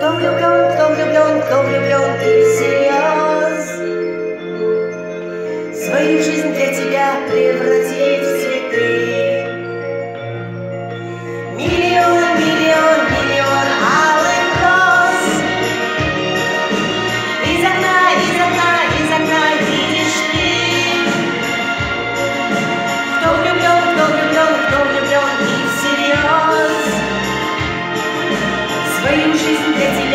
Кто влюблен, кто влюблен, кто влюблен и всерьез Свою жизнь для тебя превратит It's